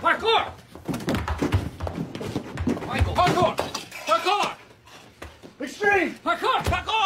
Parkour! Michael, parkour! Parkour! Extreme! Parkour! Parkour!